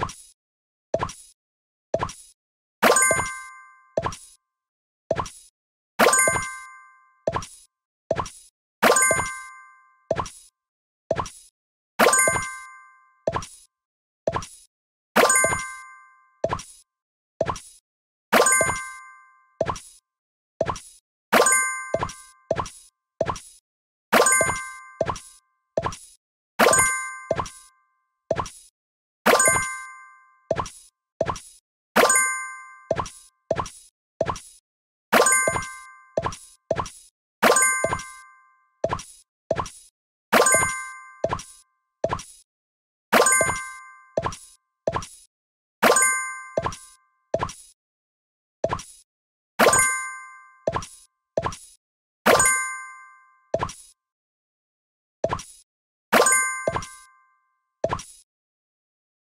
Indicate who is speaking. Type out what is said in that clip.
Speaker 1: you you